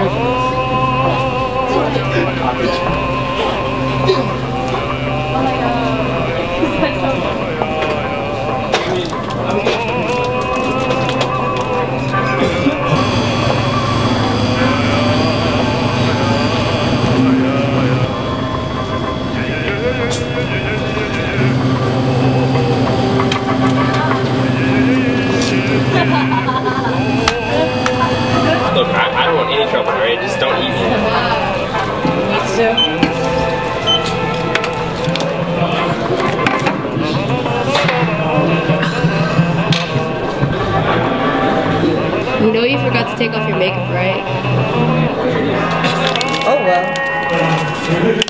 Look, want any trouble. Just don't eat me. Me too. You know you forgot to take off your makeup, right? Oh well.